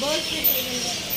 birds.